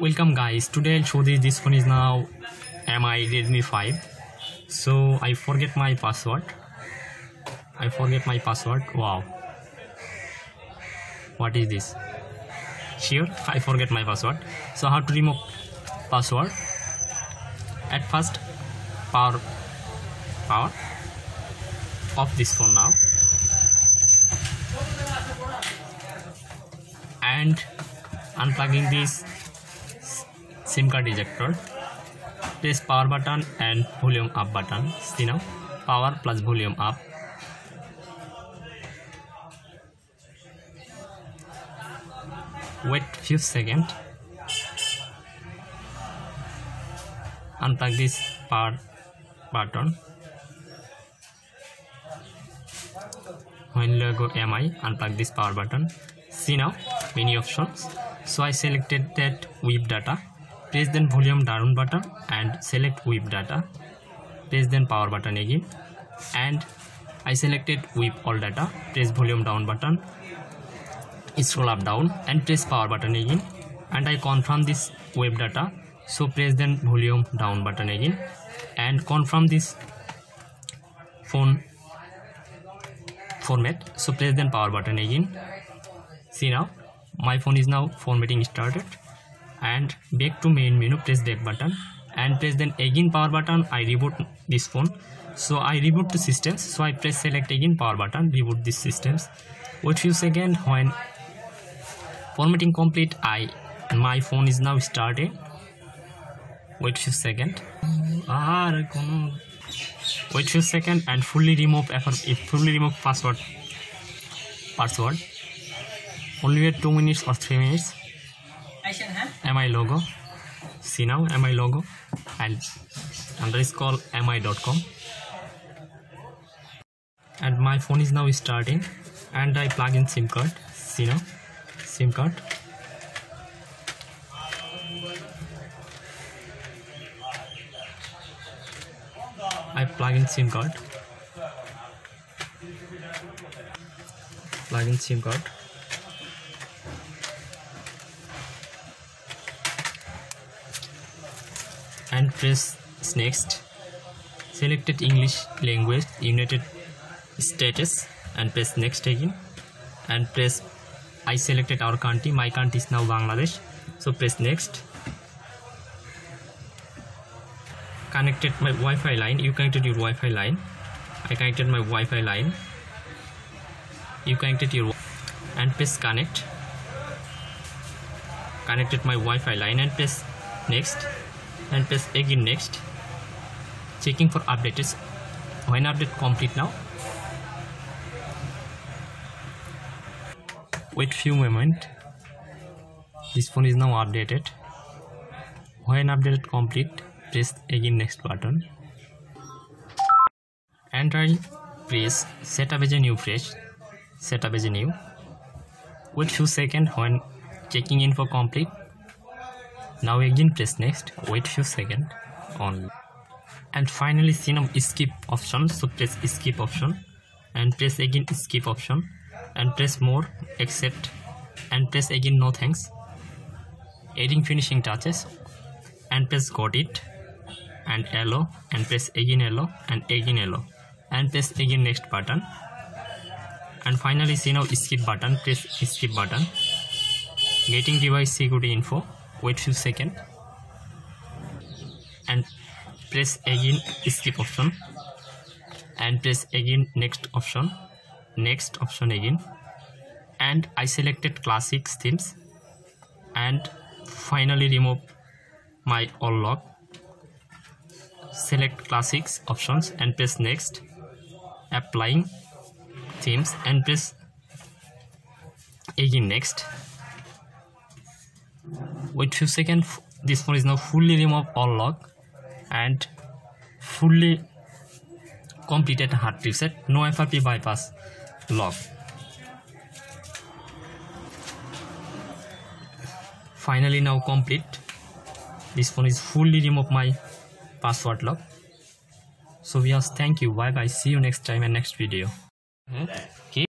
welcome guys. Today i'll show this. This phone is now mi redmi 5 so i forget my password. I forget my password. Wow. What is this? Here i forget my password. So how to remove password? At first power power off this phone now. And unplugging this SIM card ejector press power button and volume up button see now power plus volume up wait few seconds unplug this power button when logo mi unplug this power button see now many options so i selected that whip data press then volume down button and select whip data. Press then power button again and I selected whip all data. Press volume down button. Scroll up down and press power button again. And I confirm this web data. So press then volume down button again and confirm this phone format. So press then power button again. See now my phone is now formatting started and back to main menu press back button and press then again power button. I reboot this phone. So i reboot the systems. So i press select again power button reboot this systems. Wait few seconds. When formatting complete i my phone is now started. Wait few second ah, wait few second and fully remove fully remove password password. Only wait two minutes or three minutes mi logo? See now mi logo? And underscore mi.com and my phone is now starting and I plug in SIM card. See now SIM card. I plug in SIM card. Plug in SIM card and press next. Selected english language united states and press next again. And press i selected our country. My country is now bangladesh. So press next. Connected my wi-fi line. You connected your wi-fi line. I connected my wi-fi line. You connected your and press connect. Connected my wi-fi line and press next and press again next. Checking for updates when update complete now. Wait few moment. This phone is now updated. When update complete press again next button. And I press setup as a new fresh setup as a new. Wait few seconds when checking info complete now again press next wait few seconds only and finally see now skip option. So press skip option and press again skip option and press more accept and press again no thanks. Adding finishing touches and press got it and allow and press again allow and again allow and press again next button. And finally see now skip button press skip button. Getting device security info wait few second and press again skip option and press again next option next option again and I selected classics themes and finally remove my all lock select classics options and press next applying themes and press again next wait few seconds. This phone is now fully removed all lock and fully completed hard reset. No FRP bypass lock finally now complete. This phone is fully remove my password lock so yes thank you. Bye bye see you next time and next video. Hmm?